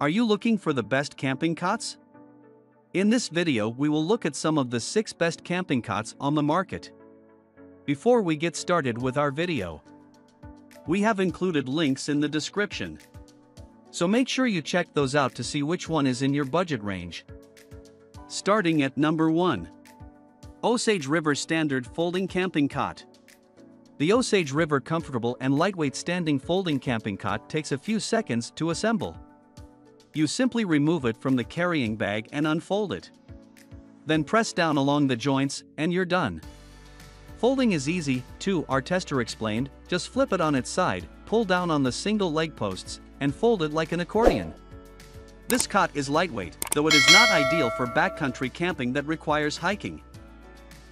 Are you looking for the best camping cots? In this video we will look at some of the 6 best camping cots on the market. Before we get started with our video, we have included links in the description. So make sure you check those out to see which one is in your budget range. Starting at number 1. Osage River Standard Folding Camping Cot. The Osage River comfortable and lightweight standing folding camping cot takes a few seconds to assemble. You simply remove it from the carrying bag and unfold it. Then press down along the joints, and you're done. Folding is easy, too, our tester explained, just flip it on its side, pull down on the single leg posts, and fold it like an accordion. This cot is lightweight, though it is not ideal for backcountry camping that requires hiking.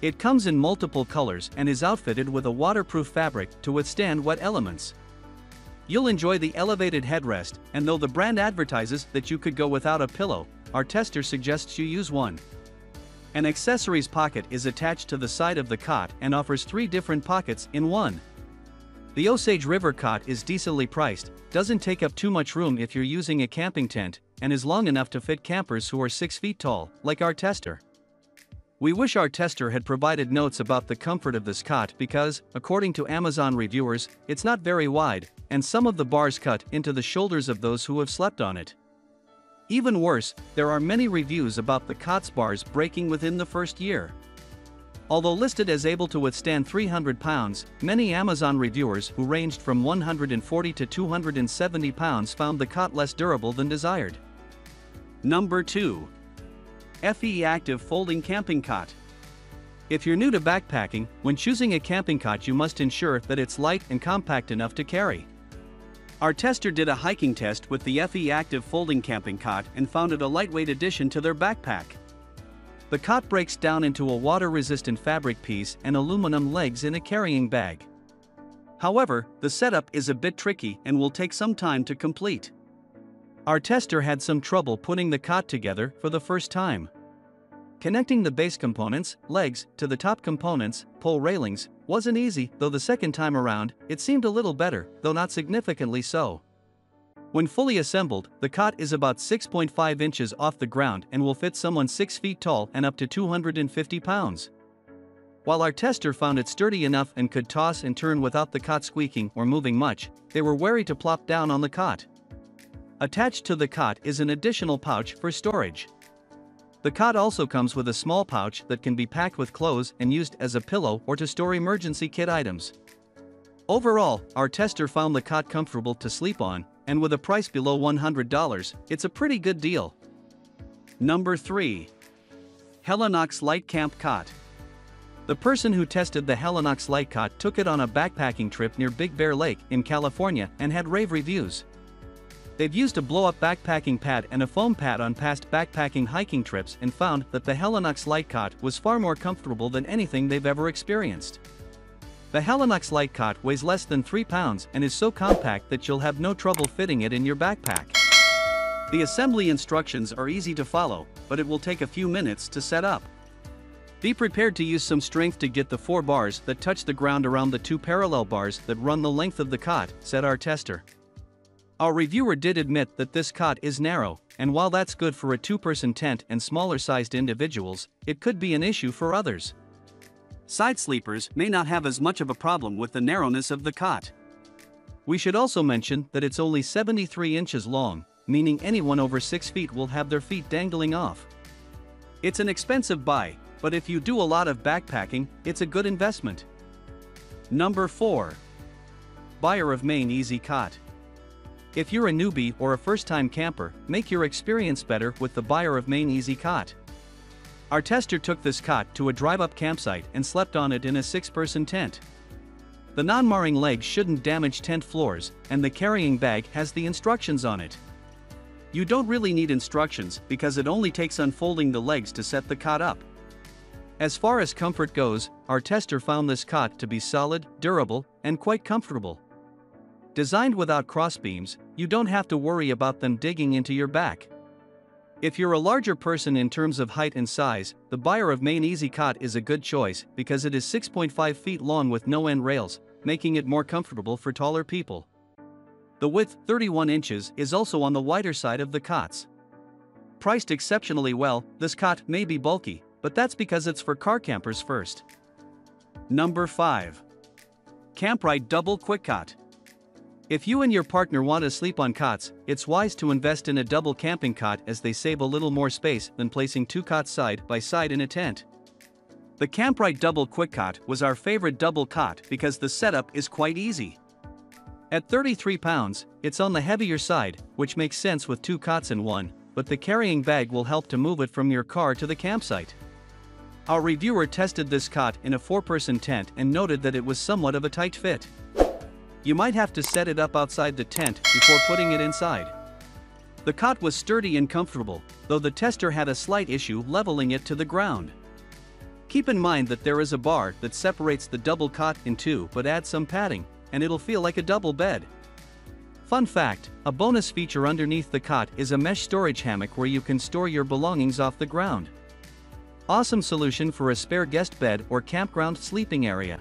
It comes in multiple colors and is outfitted with a waterproof fabric to withstand wet elements. You'll enjoy the elevated headrest, and though the brand advertises that you could go without a pillow, our tester suggests you use one. An accessories pocket is attached to the side of the cot and offers three different pockets in one. The Osage River cot is decently priced, doesn't take up too much room if you're using a camping tent, and is long enough to fit campers who are 6 feet tall, like our tester. We wish our tester had provided notes about the comfort of this cot because, according to Amazon reviewers, it's not very wide, and some of the bars cut into the shoulders of those who have slept on it. Even worse, there are many reviews about the cot's bars breaking within the first year. Although listed as able to withstand 300 pounds, many Amazon reviewers who ranged from 140 to 270 pounds found the cot less durable than desired. Number 2. FE Active Folding Camping Cot. If you're new to backpacking, when choosing a camping cot you must ensure that it's light and compact enough to carry. Our tester did a hiking test with the FE Active Folding Camping Cot and found it a lightweight addition to their backpack. The cot breaks down into a water-resistant fabric piece and aluminum legs in a carrying bag. However, the setup is a bit tricky and will take some time to complete. Our tester had some trouble putting the cot together for the first time. Connecting the base components, legs, to the top components, pole railings, wasn't easy, though the second time around, it seemed a little better, though not significantly so. When fully assembled, the cot is about 6.5 inches off the ground and will fit someone 6 feet tall and up to 250 pounds. While our tester found it sturdy enough and could toss and turn without the cot squeaking or moving much, they were wary to plop down on the cot. Attached to the cot is an additional pouch for storage. The cot also comes with a small pouch that can be packed with clothes and used as a pillow or to store emergency kit items. Overall, our tester found the cot comfortable to sleep on, and with a price below $100, it's a pretty good deal. Number 3. Helinox Lite Camp Cot. The person who tested the Helinox Lite Cot took it on a backpacking trip near Big Bear Lake in California and had rave reviews. They've used a blow-up backpacking pad and a foam pad on past backpacking hiking trips and found that the Helinox Lite Cot was far more comfortable than anything they've ever experienced. The Helinox Lite Cot weighs less than 3 pounds and is so compact that you'll have no trouble fitting it in your backpack. The assembly instructions are easy to follow, but it will take a few minutes to set up. Be prepared to use some strength to get the four bars that touch the ground around the two parallel bars that run the length of the cot, said our tester. Our reviewer did admit that this cot is narrow, and while that's good for a two-person tent and smaller-sized individuals, it could be an issue for others. Side sleepers may not have as much of a problem with the narrowness of the cot. We should also mention that it's only 73 inches long, meaning anyone over 6 feet will have their feet dangling off. It's an expensive buy, but if you do a lot of backpacking, it's a good investment. Number 4. Byer of Maine Easy Cot. If you're a newbie or a first-time camper, make your experience better with the Byer of Maine Easy Cot. Our tester took this cot to a drive-up campsite and slept on it in a six-person tent. The non-marring legs shouldn't damage tent floors, and the carrying bag has the instructions on it. You don't really need instructions because it only takes unfolding the legs to set the cot up. As far as comfort goes, our tester found this cot to be solid, durable, and quite comfortable. Designed without crossbeams, you don't have to worry about them digging into your back. If you're a larger person in terms of height and size, the Byer of Maine Easy Cot is a good choice because it is 6.5 feet long with no end rails, making it more comfortable for taller people. The width, 31 inches, is also on the wider side of the cots. Priced exceptionally well, this cot may be bulky, but that's because it's for car campers first. Number 5. Kamp-Rite Double Kwik-Cot. If you and your partner want to sleep on cots, it's wise to invest in a double camping cot as they save a little more space than placing two cots side by side in a tent. The Kamp-Rite Double Kwik-Cot was our favorite double cot because the setup is quite easy. At 33 pounds, it's on the heavier side, which makes sense with two cots in one, but the carrying bag will help to move it from your car to the campsite. Our reviewer tested this cot in a four-person tent and noted that it was somewhat of a tight fit. You might have to set it up outside the tent before putting it inside. The cot was sturdy and comfortable, though the tester had a slight issue leveling it to the ground. Keep in mind that there is a bar that separates the double cot in two but add some padding, and it'll feel like a double bed. Fun fact, a bonus feature underneath the cot is a mesh storage hammock where you can store your belongings off the ground. Awesome solution for a spare guest bed or campground sleeping area.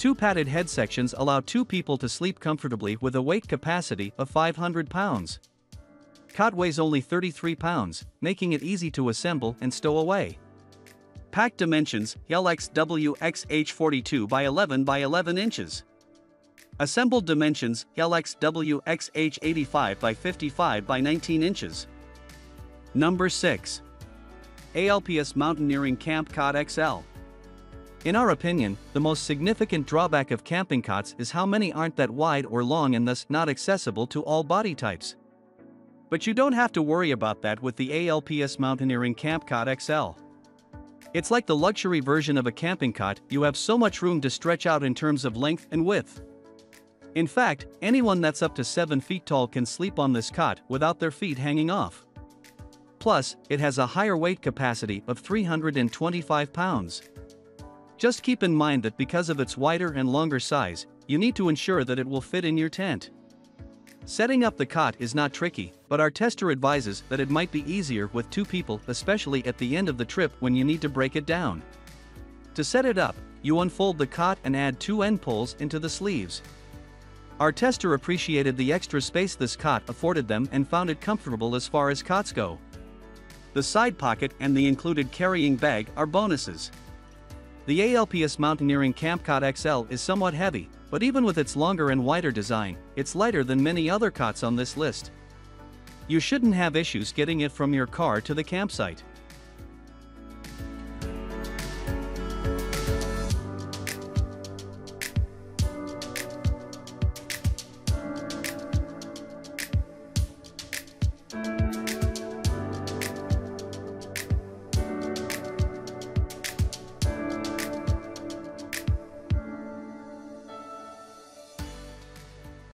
Two padded head sections allow two people to sleep comfortably with a weight capacity of 500 pounds. Cot weighs only 33 pounds, making it easy to assemble and stow away. Pack dimensions LXWXH42 by 11 by 11 inches. Assembled dimensions LXWXH85 by 55 by 19 inches. Number 6. ALPS Mountaineering Camp Cot XL. In our opinion, the most significant drawback of camping cots is how many aren't that wide or long and thus not accessible to all body types. But you don't have to worry about that with the ALPS Mountaineering Camp Cot XL. It's like the luxury version of a camping cot, you have so much room to stretch out in terms of length and width. In fact, anyone that's up to 7 feet tall can sleep on this cot without their feet hanging off. Plus, it has a higher weight capacity of 325 pounds. Just keep in mind that because of its wider and longer size, you need to ensure that it will fit in your tent. Setting up the cot is not tricky, but our tester advises that it might be easier with two people especially at the end of the trip when you need to break it down. To set it up, you unfold the cot and add two end poles into the sleeves. Our tester appreciated the extra space this cot afforded them and found it comfortable as far as cots go. The side pocket and the included carrying bag are bonuses. The ALPS Mountaineering Camp Cot XL is somewhat heavy, but even with its longer and wider design, it's lighter than many other cots on this list. You shouldn't have issues getting it from your car to the campsite.